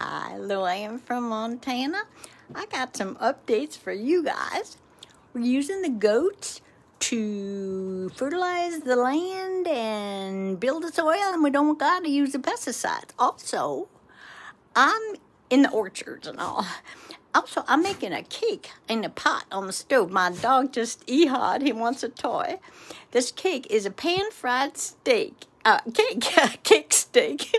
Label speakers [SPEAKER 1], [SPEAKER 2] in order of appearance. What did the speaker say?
[SPEAKER 1] Hi, Lu-Ann from Montana. I got some updates for you guys. We're using the goats to fertilize the land and build the soil, and we don't got to use the pesticides. Also, I'm in the orchards and all. Also, I'm making a cake in the pot on the stove. My dog just ehawed. He wants a toy. This cake is a pan-fried steak. Uh, cake. cake steak.